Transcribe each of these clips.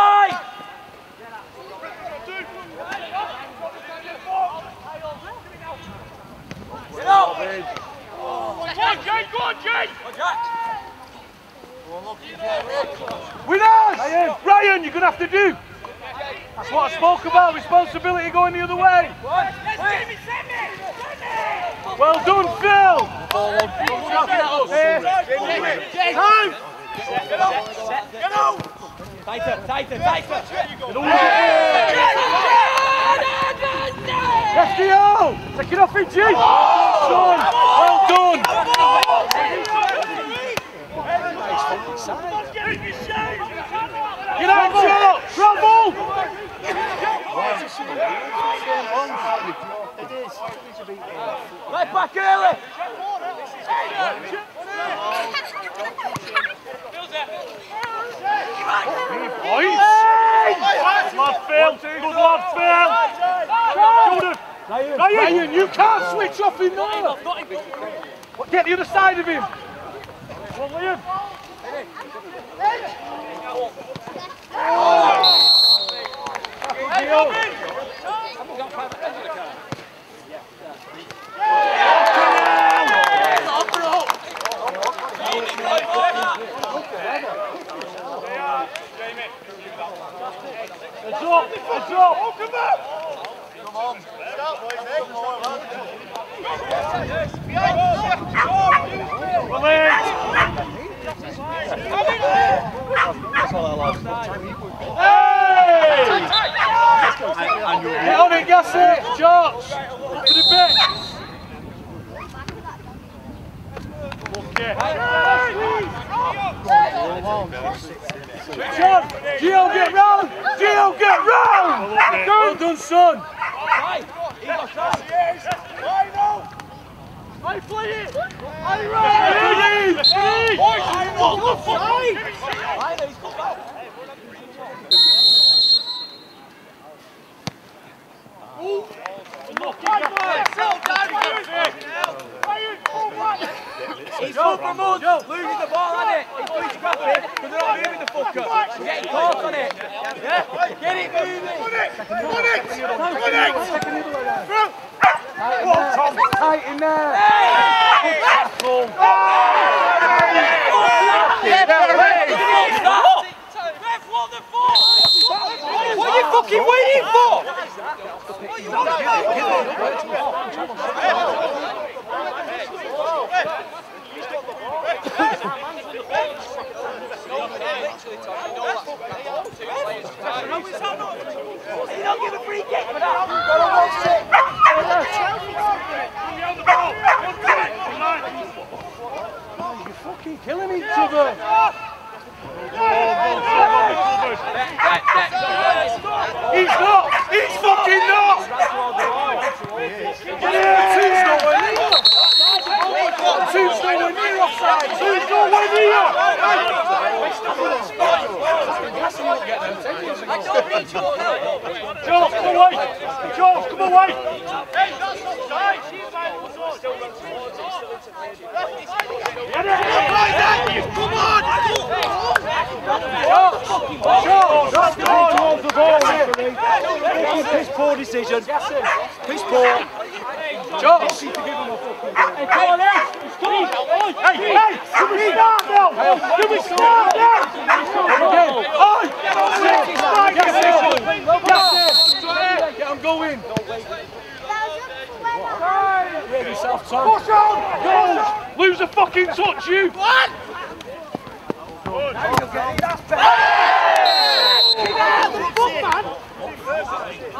Why? Get up! Go on, Jane! Go on, Jane! Winners! Ryan, you're going to have to do. That's what I spoke about, responsibility going the other way. Go on, quick! Well done, Phil! Time! Tighter, tighter, tighter! FDO! Take it off him, G! Son, well done! Get out, Joe! Travel! Right back early! Good lad, Phil! Good lad, Phil! Jordan! Ryan, Ryan, you can't switch off there! What, Get the other side of him! Come on, Liam! Heads up! Heads up! come on! Well in! Hey! Get on it, Gasset! George! To the bit! Okay. John! Gio, get round! Gio, get round! Well done, son! Right! Ego! I play it! I run! Please! Please! What the fuck? Right, he's come back! He's full for months, losing the ball on it. He's too scrappy because they're moving the fucker. We're caught on it. Yeah? Get it moving. Tight in there! What are you fucking waiting for? You don't give a free kick for that. You're fucking killing each other! He's not! He's fucking not! Get here! Two's nowhere near! Two's nowhere near offside! Two's nowhere near! George, come away! George, come away! Get it! Come on! George! That's going towards the ball, referee. Making piss poor decision. Piss poor. George! Hey, come on, hey! Hey! Can we start now? Can we! Get him going! Push on! Lose a fucking touch, you! What?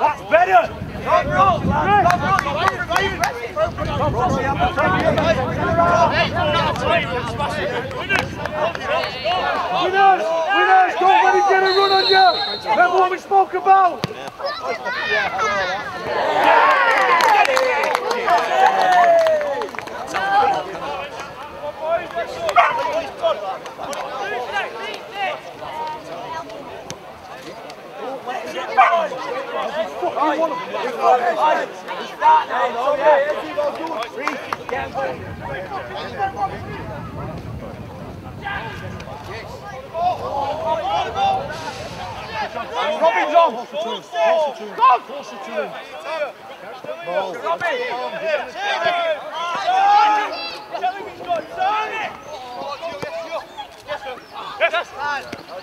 That's better! Remember what we spoke about?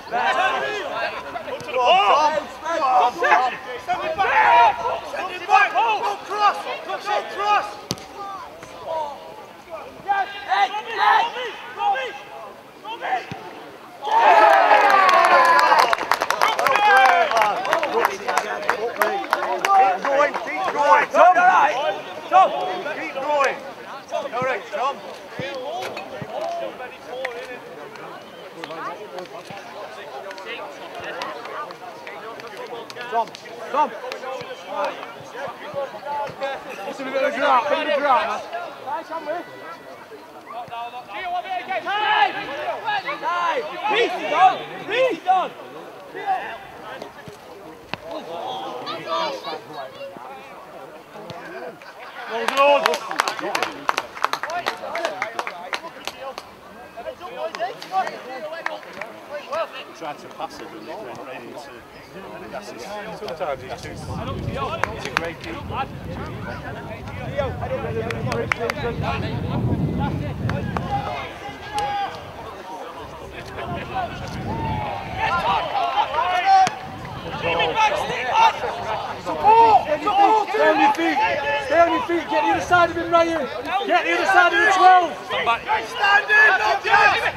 Keep going, keep going. Tom, all right. Tom. Keep going. All right, Tom. Tom. Tom. Just a bit of a drop, bit of a drop. Time! Peace is on! Peace is on! Tried to pass it, but it went right into Gassis. Sometimes he's too. He's a great keeper. Stay on your feet. Get the other side of him, Ryan. Get the other side of the 12. Offside! That's it,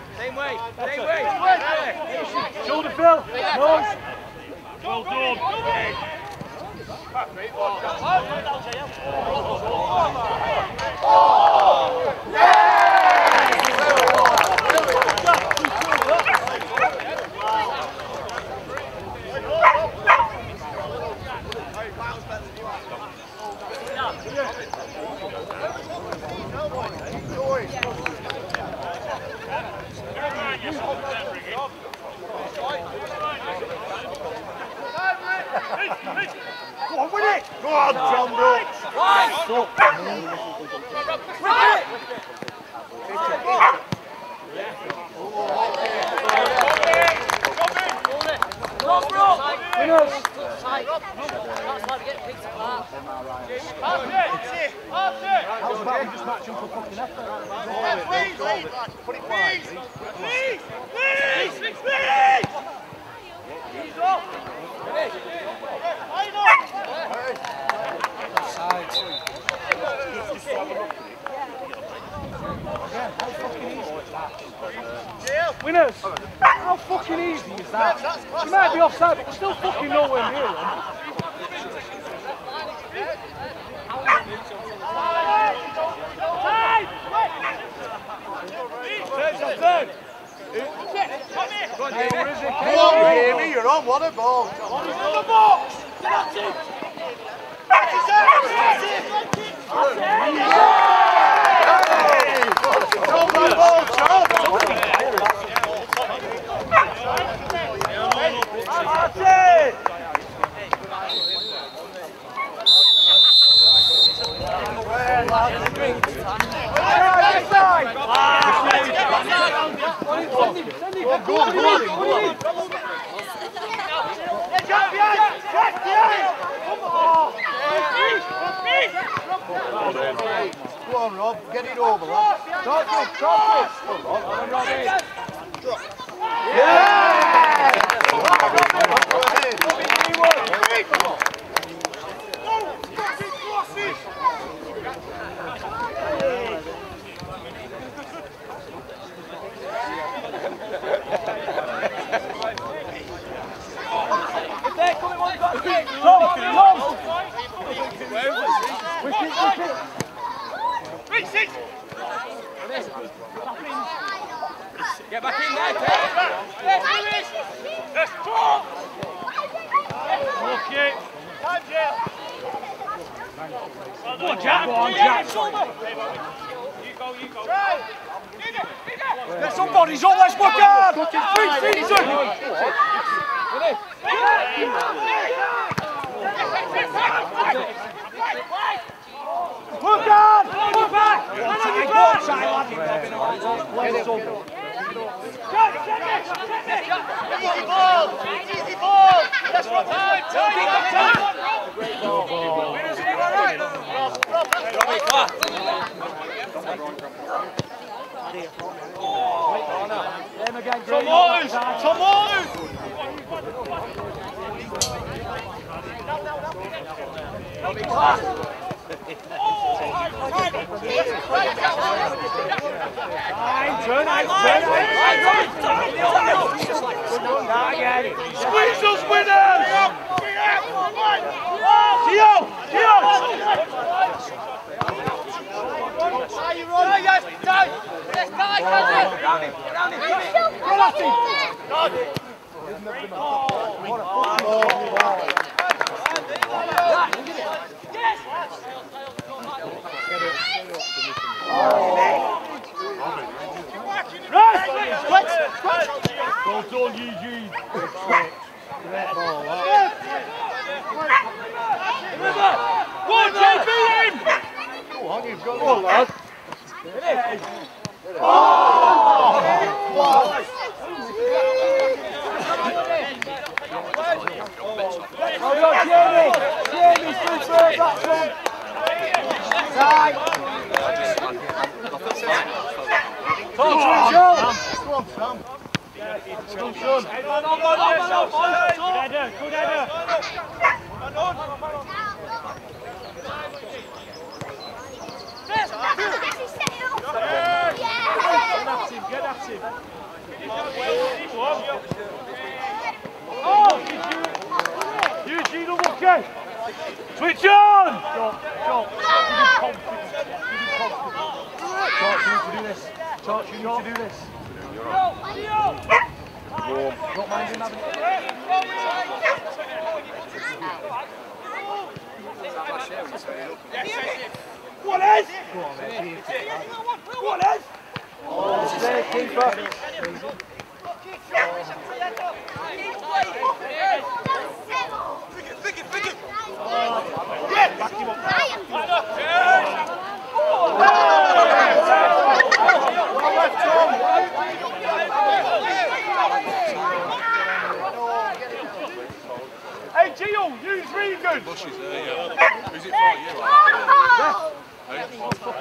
Same way, same way. Shoulder Phil. Nose. Well done. Just match for fucking effort? Put it wide. Winners. How fucking easy is that? She might be offside, but we're still fucking nowhere near them. Come on, Jamie, you're on. What a ball. That's it. That's it. That's it. That's it. Jump on ball, jump. Go on, Rob, get it over, lad. Talk it, talk it. Tom, Tom! Wicket, wicket! Get back in there, Ted. Okay. Go on, Jack. Go on, Jack. Get somebody's up, let's work hard. Feet, feet, Work hard! Work back! Man on your back! Easy ball! Easy ball! That's what time! Time! Time! Tomatoes! Tomatoes! Fine, turn out, turn out. Squeeze those winners! Gio! Gio! Right! Well done, Eugene. Go Jamie! Just reserve that one. Tight. Come on, John. Come on, Sam. Come on, John. Good header, good header. Is? What is? Oh, stay, keeper. Hey, Gio, use Regan. Bushes there, yeah. Who's it for? You? Hey, oh! Wolves, what's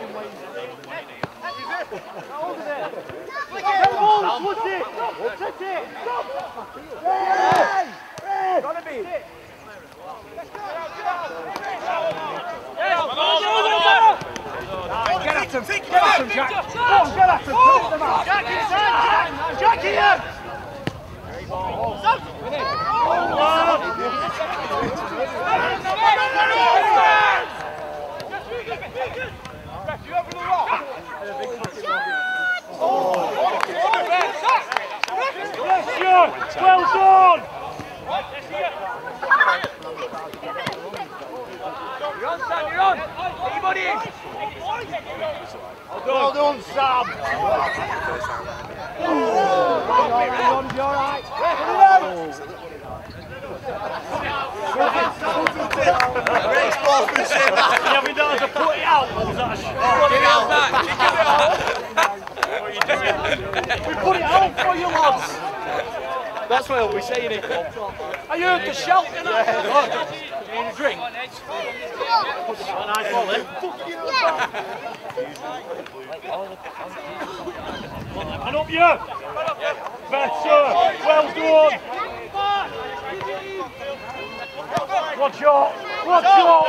it? What's it? Hey! Hey! Gotta be. Get at him! Get at him, Jack! Go on, get at him! Push them out! Jack inside! Jack here! Bless you! Well done! You're on, Sam, you're on! Get your body in! Well done, Sam! Well done, you're right. Put it out. Oh, you haven't done put it out, or was that a? Get out! We put it out for you, lads! That's why I'll be saying it. I heard the shout in that. Need a drink? And up you! Better! Well done! Watch out! Watch out!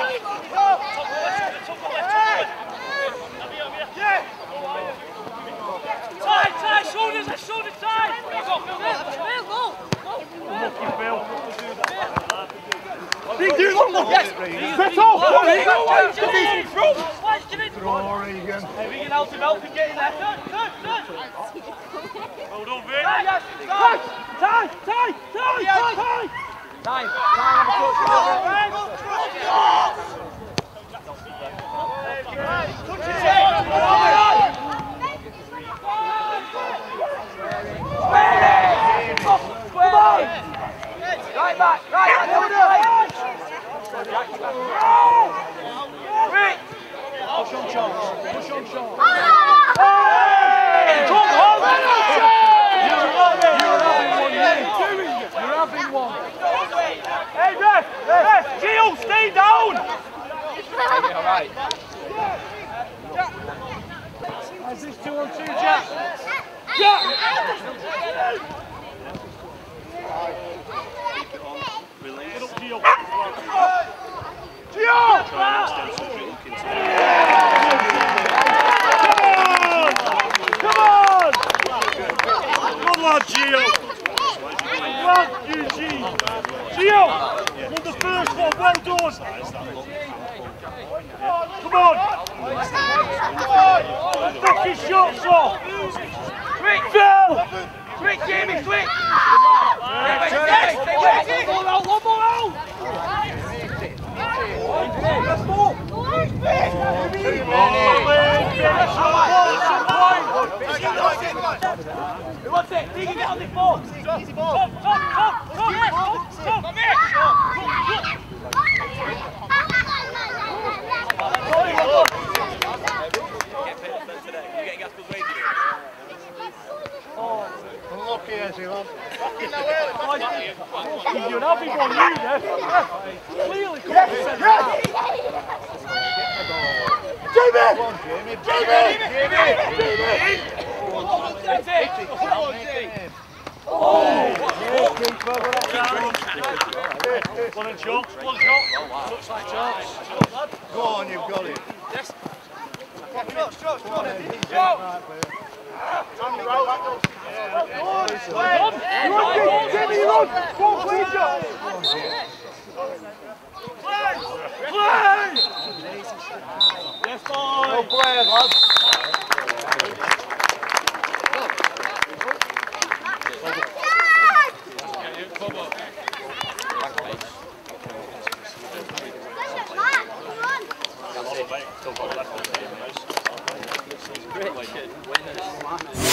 Tight, tight, shoulders, shoulders tight. Lucky Bill. Big dude on the Yes! Set off! Come in! Come in! Draw, Regan. We can help him, help him get in there. Well done, Vic. Tight! Tight! Tight! Tight! Tight! Time, time, have no! Push on Charles. Push on Charles. Hey! Come on! You're having one, You're having one. Hey, ref! Ref! Gio, stay down! Alright. Is this two on two, Jack? Jack! Get up, Gio. Gio! Come on! Good lad, Gio. Well, Eugene. Gio, won the first one. Well done. Come on. Knock his shots off. Quick! Phil. Quick, Jamie, quick! One more out, one more out. Who wants it? He can get on this ball! Easy ball. Come, come, come, come, come, come here. Unlucky as one, you, yeah? Clearly, on, centre half. That's it! One and shot, one shot. Looks like Charles. Go on, you've got it. Jimmy, run! Go on, please, Joe! Play! Yes, boy! Well played, lads. when it's this.